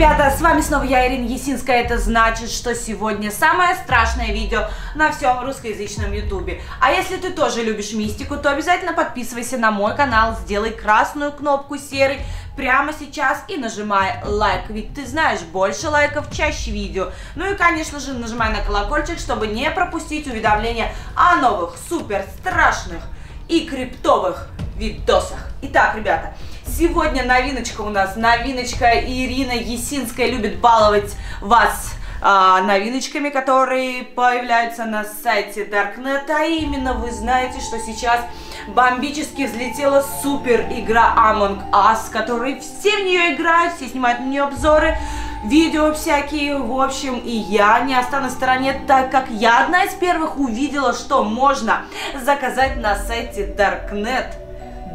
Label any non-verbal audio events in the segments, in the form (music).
ребята, с вами снова я, Ирина Есинская. Это значит, что сегодня самое страшное видео на всем русскоязычном ютубе. А если ты тоже любишь мистику, то обязательно подписывайся на мой канал, сделай красную кнопку серый прямо сейчас и нажимай лайк, ведь ты знаешь, больше лайков, чаще видео. Ну и, конечно же, нажимай на колокольчик, чтобы не пропустить уведомления о новых супер страшных и криптовых видосах. Итак, ребята, сегодня новиночка у нас, новиночка Ирина Есинская любит баловать вас а, новиночками, которые появляются на сайте Darknet, а именно вы знаете, что сейчас бомбически взлетела супер игра Among Us, которые все в нее играют, все снимают на нее обзоры, видео всякие, в общем, и я не останусь в стороне, так как я одна из первых увидела, что можно заказать на сайте Darknet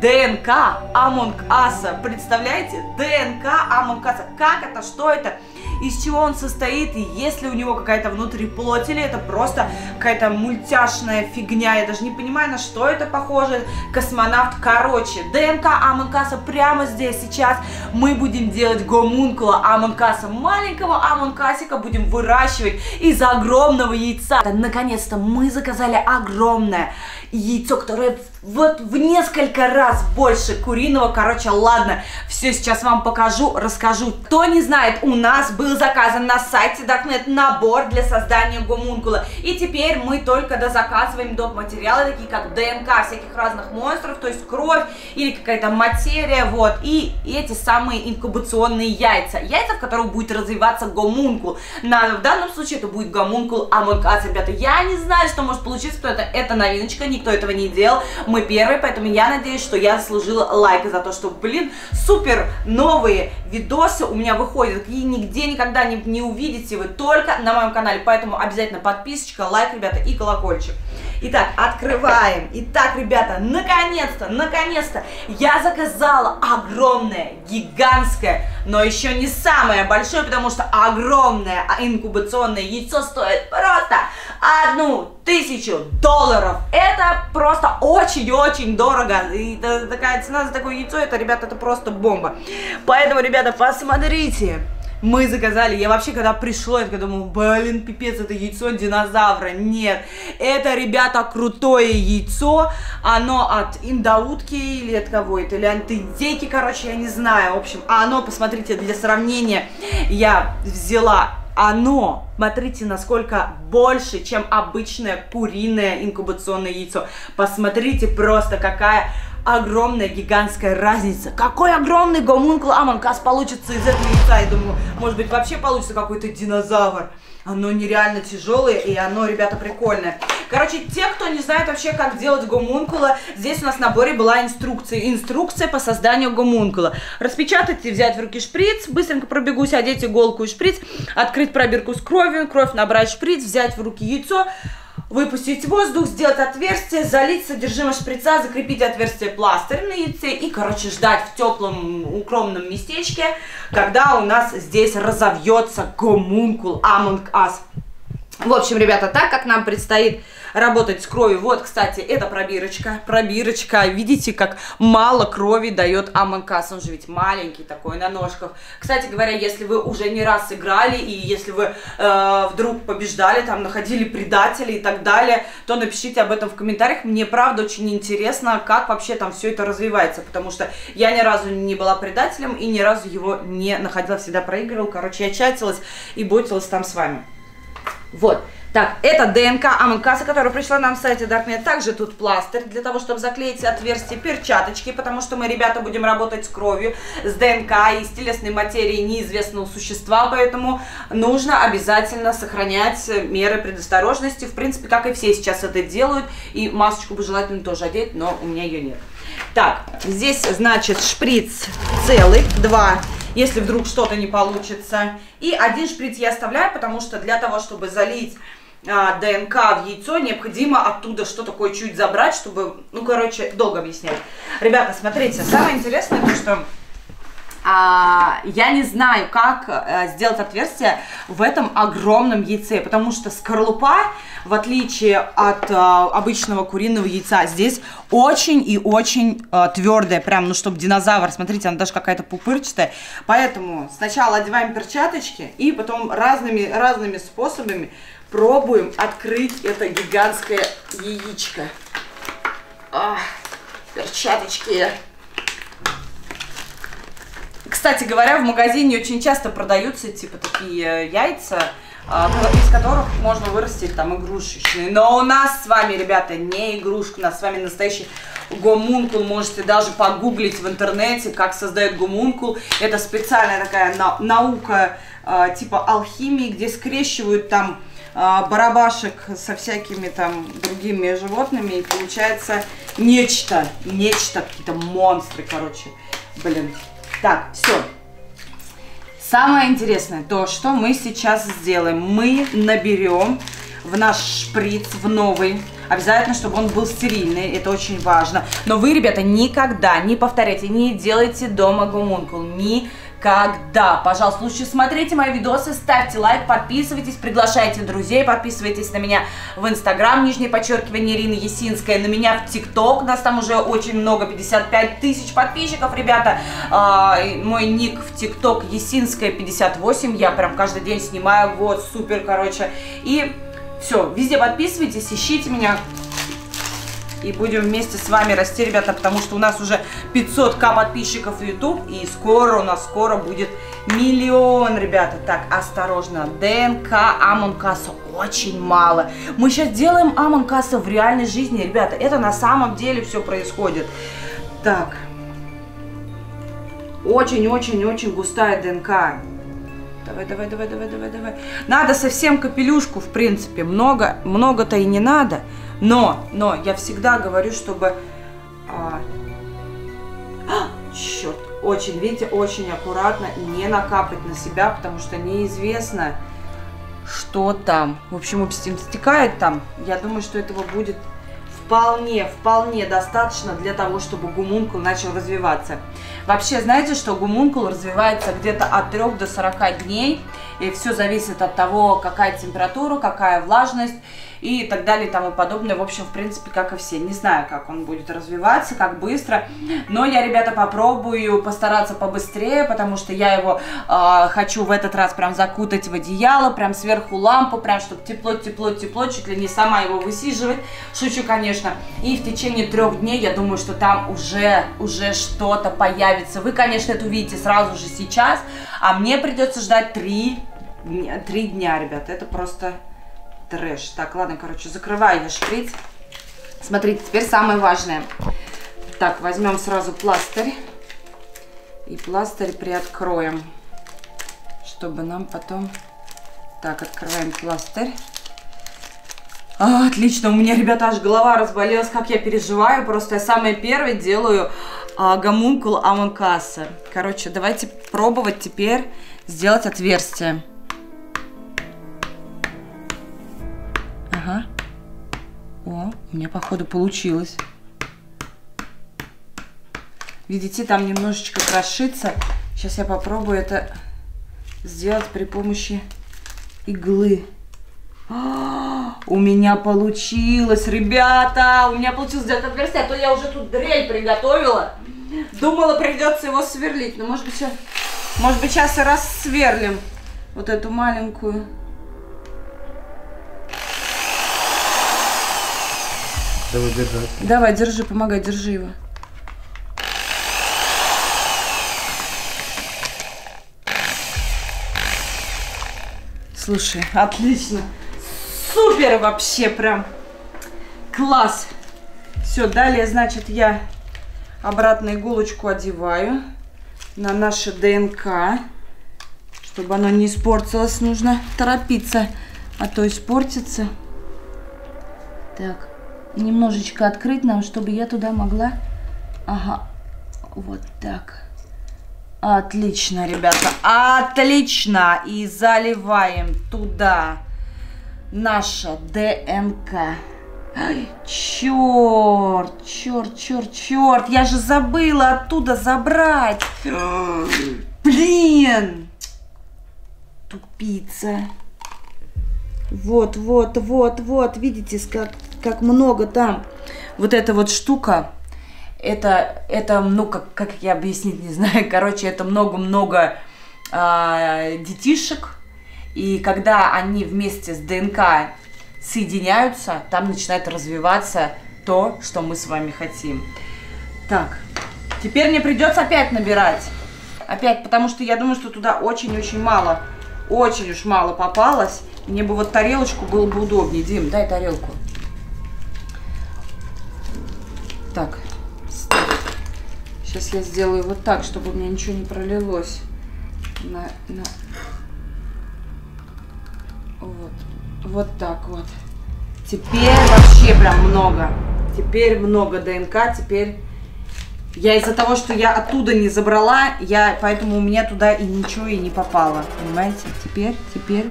ДНК Among Us. Представляете? ДНК Among Us. Как это? Что это? из чего он состоит, и есть ли у него какая-то внутри плоть, или это просто какая-то мультяшная фигня, я даже не понимаю, на что это похоже, космонавт, короче, ДНК Among Us а прямо здесь, сейчас мы будем делать гомункула Among Us а, маленького Among Us ика будем выращивать из огромного яйца. Наконец-то мы заказали огромное яйцо, которое вот в несколько раз больше куриного. Короче, ладно, все сейчас вам покажу, расскажу. Кто не знает, у нас был заказан на сайте Darknet набор для создания гомункула. И теперь мы только дозаказываем доп. материалы, такие как ДНК всяких разных монстров, то есть кровь или какая-то материя, вот. И эти самые инкубационные яйца. Яйца, в которых будет развиваться гомункул. На, в данном случае это будет гомункул Амонкас, ребята. Я не знаю, что может получиться, что это, это новиночка, никто этого не делал мы первые, поэтому я надеюсь, что я заслужила лайк за то, что, блин, супер новые видосы у меня выходят, и нигде никогда не, не увидите вы, только на моем канале, поэтому обязательно подписочка, лайк, ребята, и колокольчик. Итак, открываем. Итак, ребята, наконец-то, наконец-то я заказала огромное, гигантское, но еще не самое большое, потому что огромное инкубационное яйцо стоит просто одну тысячу долларов. Это просто очень-очень дорого. И такая цена за такое яйцо, это, ребята, это просто бомба. Поэтому, ребята, посмотрите. Мы заказали, я вообще когда пришло, я думаю, блин, пипец, это яйцо динозавра. Нет, это, ребята, крутое яйцо, оно от индаутки или от кого это, или от индейки, короче, я не знаю, в общем, оно, посмотрите, для сравнения, я взяла оно, смотрите, насколько больше, чем обычное куриное инкубационное яйцо. Посмотрите просто, какая огромная гигантская разница. Какой огромный гомункул Амонкас получится из этого яйца. Я думаю, может быть, вообще получится какой-то динозавр. Оно нереально тяжелое, и оно, ребята, прикольное. Короче, те, кто не знает вообще, как делать гомункула, здесь у нас в наборе была инструкция. Инструкция по созданию гомункула. Распечатать и взять в руки шприц, быстренько пробегусь, одеть иголку и шприц, открыть пробирку с кровью, кровь набрать шприц, взять в руки яйцо, выпустить воздух, сделать отверстие, залить содержимое шприца, закрепить отверстие пластырем на яйце и, короче, ждать в теплом укромном местечке, когда у нас здесь разовьется гомункул Among Us. В общем, ребята, так как нам предстоит работать с кровью, вот, кстати, это пробирочка, пробирочка, видите, как мало крови дает Аманкас, он же ведь маленький такой на ножках. Кстати говоря, если вы уже не раз играли, и если вы э, вдруг побеждали, там, находили предателей и так далее, то напишите об этом в комментариях, мне правда очень интересно, как вообще там все это развивается, потому что я ни разу не была предателем и ни разу его не находила, всегда проигрывал, короче, я чатилась и ботилась там с вами. Вот. Так, это ДНК Among Us а, которая пришла нам в сайте Darknet. Также тут пластырь для того, чтобы заклеить отверстие, перчаточки, потому что мы, ребята, будем работать с кровью, с ДНК и с телесной материей неизвестного существа, поэтому нужно обязательно сохранять меры предосторожности, в принципе, как и все сейчас это делают, и масочку бы желательно тоже одеть, но у меня ее нет. Так, здесь, значит, шприц целый, два если вдруг что-то не получится. И один шприц я оставляю, потому что для того, чтобы залить ДНК в яйцо, необходимо оттуда что такое чуть забрать, чтобы, ну, короче, долго объяснять. Ребята, смотрите, самое интересное то, что а, я не знаю, как а, сделать отверстие в этом огромном яйце, потому что скорлупа, в отличие от а, обычного куриного яйца, здесь очень и очень а, твердая, прям, ну, чтобы динозавр, смотрите, она даже какая-то пупырчатая, поэтому сначала одеваем перчаточки и потом разными, разными способами пробуем открыть это гигантское яичко. А, перчаточки. Кстати говоря, в магазине очень часто продаются типа такие яйца, а, из которых можно вырастить там игрушечные. Но у нас с вами, ребята, не игрушка, у нас с вами настоящий гомункул. Можете даже погуглить в интернете, как создают гомункул. Это специальная такая наука а, типа алхимии, где скрещивают там барабашек со всякими там другими животными, и получается нечто, нечто, какие-то монстры, короче, блин. Так, все. Самое интересное, то, что мы сейчас сделаем, мы наберем в наш шприц, в новый, обязательно, чтобы он был стерильный, это очень важно. Но вы, ребята, никогда не повторяйте, не делайте дома гомункул, ни когда. Пожалуйста, лучше смотрите мои видосы, ставьте лайк, подписывайтесь, приглашайте друзей, подписывайтесь на меня в Инстаграм, нижнее подчеркивание Ирина Есинская, на меня в ТикТок, нас там уже очень много, 55 тысяч подписчиков, ребята. А, мой ник в ТикТок Есинская 58, я прям каждый день снимаю, вот, супер, короче. И все, везде подписывайтесь, ищите меня, и будем вместе с вами расти, ребята, потому что у нас уже 500к подписчиков в YouTube, и скоро у нас скоро будет миллион, ребята. Так, осторожно, ДНК Among Us а очень мало. Мы сейчас делаем Among Us а в реальной жизни, ребята, это на самом деле все происходит. Так, очень-очень-очень густая ДНК. Давай, давай, давай, давай, давай, давай. Надо совсем капелюшку, в принципе. Много, много-то и не надо. Но, но, я всегда говорю, чтобы... А, а, черт, очень, видите, очень аккуратно не накапать на себя, потому что неизвестно, что там. В общем, стекает там. Я думаю, что этого будет вполне, вполне достаточно для того, чтобы гумункул начал развиваться. Вообще, знаете, что гумункул развивается где-то от 3 до 40 дней, и все зависит от того, какая температура, какая влажность и так далее и тому подобное. В общем, в принципе, как и все. Не знаю, как он будет развиваться, как быстро, но я, ребята, попробую постараться побыстрее, потому что я его э, хочу в этот раз прям закутать в одеяло, прям сверху лампу, прям чтобы тепло, тепло, тепло, чуть ли не сама его высиживать. Шучу, конечно. И в течение трех дней, я думаю, что там уже, уже что-то появится. Вы, конечно, это увидите сразу же сейчас, а мне придется ждать три, три дня, ребят. Это просто трэш. Так, ладно, короче, закрываю я шприц. Смотрите, теперь самое важное. Так, возьмем сразу пластырь. И пластырь приоткроем, чтобы нам потом... Так, открываем пластырь. А, отлично, у меня, ребята, аж голова разболелась, как я переживаю. Просто я самое первое делаю а, гомункул амонкасса. Короче, давайте пробовать теперь сделать отверстие. У меня, походу, получилось. Видите, там немножечко крошится. Сейчас я попробую это сделать при помощи иглы. А, у меня получилось, ребята! У меня получилось сделать отверстие, а то я уже тут дрель приготовила. Думала, придется его сверлить. Но может быть, сейчас, может быть, сейчас и рассверлим вот эту маленькую. Давай держать. Давай, держи, помогай, держи его. Слушай, отлично. Супер вообще прям. Класс. Все, далее, значит, я обратно иголочку одеваю на наше ДНК. Чтобы оно не испортилось, нужно торопиться, а то испортится. Так немножечко открыть нам, чтобы я туда могла... Ага, вот так. Отлично, ребята, отлично. И заливаем туда наша ДНК. Черт, черт, черт, черт, я же забыла оттуда забрать. Блин. Тупица. Вот, вот, вот, вот, видите, как, как много там. Вот эта вот штука, это, это ну, как, как я объяснить, не знаю, (laughs) короче, это много-много э, детишек, и когда они вместе с ДНК соединяются, там начинает развиваться то, что мы с вами хотим. Так, теперь мне придется опять набирать. Опять, потому что я думаю, что туда очень-очень мало, очень уж мало попалось. Мне бы вот тарелочку было бы удобнее. Дим, дай тарелку. Так, сейчас я сделаю вот так, чтобы у меня ничего не пролилось. На, на... Вот. Вот так вот. Теперь вообще прям много. Теперь много ДНК, теперь... Я из-за того, что я оттуда не забрала, я, поэтому у меня туда и ничего и не попало. Понимаете? Теперь, теперь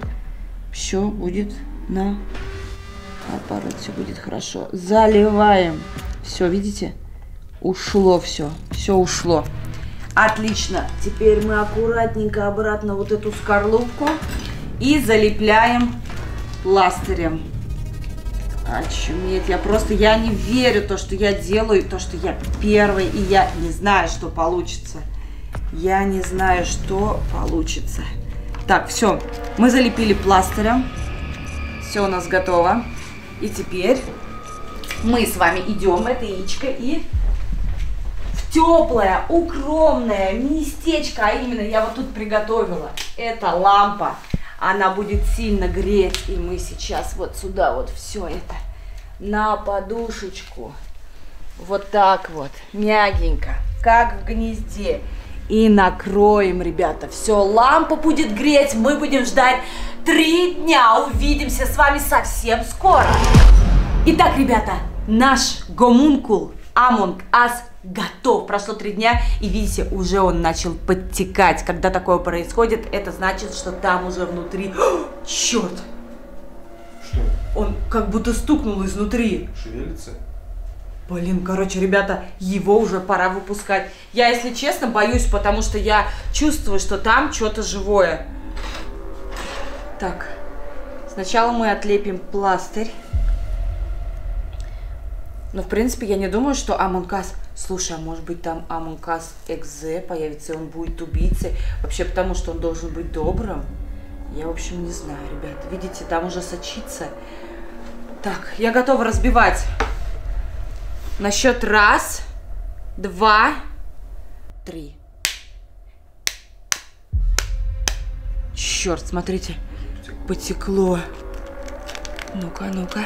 все будет на аппарат, все будет хорошо. Заливаем. Все, видите? Ушло все. Все ушло. Отлично. Теперь мы аккуратненько обратно вот эту скорлупку и залепляем пластырем. Очуметь, я просто, я не верю то, что я делаю, то, что я первый, и я не знаю, что получится. Я не знаю, что получится. Так, все, мы залепили пластырем. Все у нас готово. И теперь мы с вами идем это яичко и в теплое, укромное местечко, а именно я вот тут приготовила. Это лампа она будет сильно греть, и мы сейчас вот сюда вот все это на подушечку. Вот так вот, мягенько, как в гнезде. И накроем, ребята. Все, лампа будет греть, мы будем ждать три дня. Увидимся с вами совсем скоро. Итак, ребята, наш гомункул Among Us готов. Прошло три дня, и видите, уже он начал подтекать. Когда такое происходит, это значит, что там уже внутри... О, черт! Что? Он как будто стукнул изнутри. Шевелится? Блин, короче, ребята, его уже пора выпускать. Я, если честно, боюсь, потому что я чувствую, что там что-то живое. Так, сначала мы отлепим пластырь. Но, в принципе, я не думаю, что Us... Слушай, а может быть там Us Экзе появится, и он будет убийцей? Вообще, потому что он должен быть добрым? Я, в общем, не знаю, ребята. Видите, там уже сочится. Так, я готова разбивать. На счет раз, два, три. Черт, смотрите, потекло. Ну-ка, ну-ка.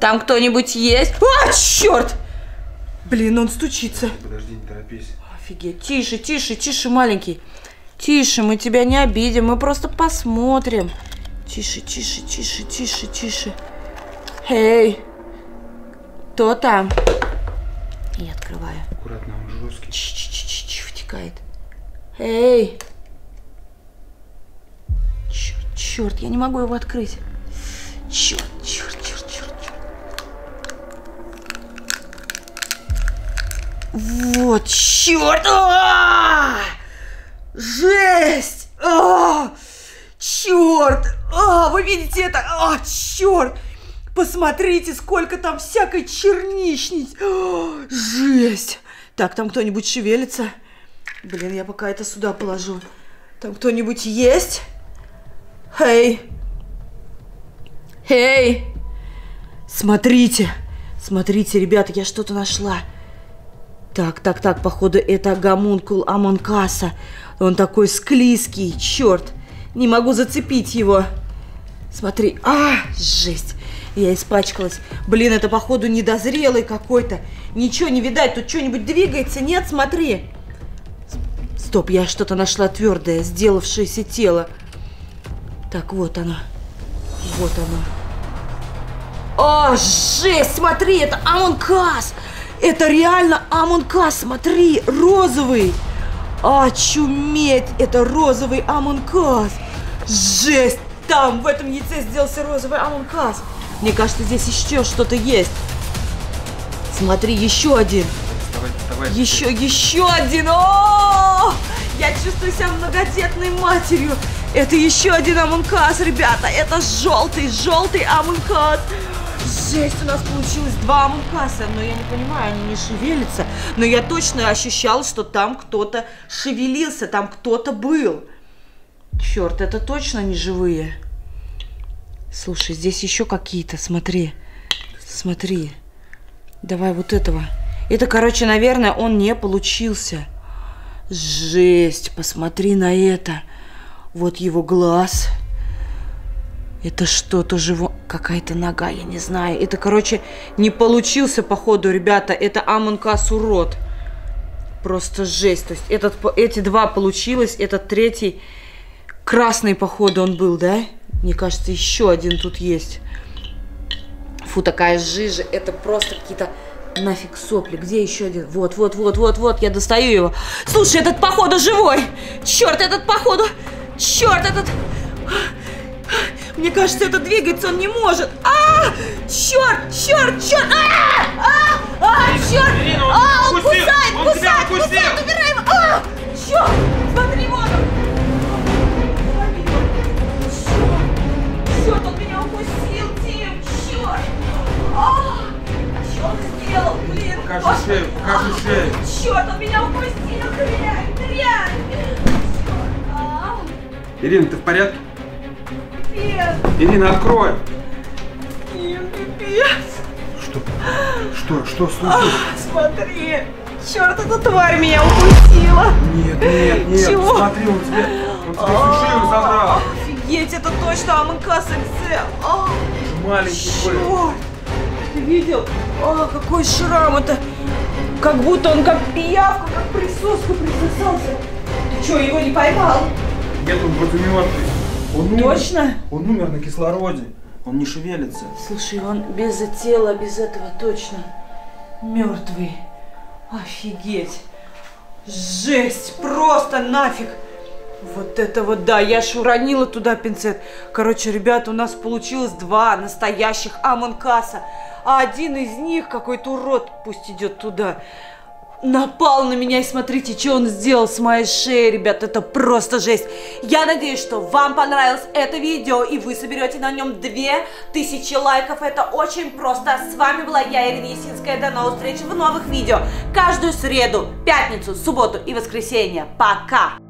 Там кто-нибудь есть? А, черт! Блин, он стучится. Подожди, не торопись. Офигеть. Тише, тише, тише, маленький. Тише, мы тебя не обидим, мы просто посмотрим. Тише, тише, тише, тише, тише. Эй, кто там? Я открываю. Аккуратно, он жесткий. Ч-ч-ч-ч, втекает. Эй! Черт, черт, я не могу его открыть. Черт, черт, Вот, черт! А! Жесть! А! Черт! А, вы видите это? А, черт! Посмотрите, сколько там всякой черничниц! А, жесть! Так, там кто-нибудь шевелится? Блин, я пока это сюда положу. Там кто-нибудь есть? Эй! Эй! Смотрите! Смотрите, ребята, я что-то нашла. Так, так, так, походу, это гомункул Among Us а. Он такой склизкий, черт. Не могу зацепить его. Смотри, а, жесть. Я испачкалась. Блин, это походу недозрелый какой-то. Ничего не видать, тут что-нибудь двигается? Нет, смотри. Стоп, я что-то нашла твердое, сделавшееся тело. Так, вот оно. Вот оно. О, жесть, смотри, это Амонкас. Это реально Among Us, смотри, розовый. Очуметь, это розовый Among Us. Жесть, там в этом яйце сделался розовый Among Us. Мне кажется, здесь еще что-то есть. Смотри, еще один. Давай, давай. Еще, еще один. О! Я чувствую себя многодетной матерью. Это еще один Among Us, ребята. Это желтый, желтый Among Us. Жесть, у нас получилось два амункаса. Но я не понимаю, они не шевелятся. Но я точно ощущала, что там кто-то шевелился, там кто-то был. Черт, это точно не живые. Слушай, здесь еще какие-то, смотри. Смотри. Давай вот этого. Это, короче, наверное, он не получился. Жесть, посмотри на это. Вот его глаз. Это что-то живо... Какая-то нога, я не знаю. Это, короче, не получился, походу, ребята. Это Амонкас урод. Просто жесть. То есть этот, эти два получилось, этот третий красный, походу, он был, да? Мне кажется, еще один тут есть. Фу, такая жижа. Это просто какие-то нафиг сопли. Где еще один? Вот, вот, вот, вот, вот. Я достаю его. Слушай, этот походу живой. Черт, этот походу. Черт, этот... Мне кажется, это двигается он не может. А! Черт, черт, черт! А! А! А! Черт! А! Он кусает, кусает, кусает! Убираем! А! Черт! Смотри, вот он! Черт! Он меня укусил, Тим! Черт! А! Что он сделал, блин? Покажи А! шею, покажи шею. Черт, он меня укусил! Дрянь, дрянь! А! Ирина, ты в порядке? Пипец! Ирина, открой! Тим, пипец! Что? Что? Что случилось? Смотри! Черт, эта тварь меня укусила! Нет, нет, нет. Чего? Смотри, он тебе, он тебе шею задрал. Офигеть, это точно Амонкас Эксе! А, Маленький черт! Ты видел? А, какой шрам! Это как будто он как пиявка, как присоска присосался. Ты что, его не поймал? Нет, он вроде мертвый. Он умер. Точно? Он умер на кислороде. Он не шевелится. Слушай, он без тела, без этого точно мертвый. Офигеть. Жесть, просто нафиг. Вот это вот да, я ж уронила туда пинцет. Короче, ребята, у нас получилось два настоящих Among Us а. А один из них, какой-то урод, пусть идет туда, напал на меня. И смотрите, что он сделал с моей шеей, ребят. Это просто жесть. Я надеюсь, что вам понравилось это видео, и вы соберете на нем 2000 лайков. Это очень просто. С вами была я, Ирина Есинская. До новых встреч в новых видео. Каждую среду, пятницу, субботу и воскресенье. Пока!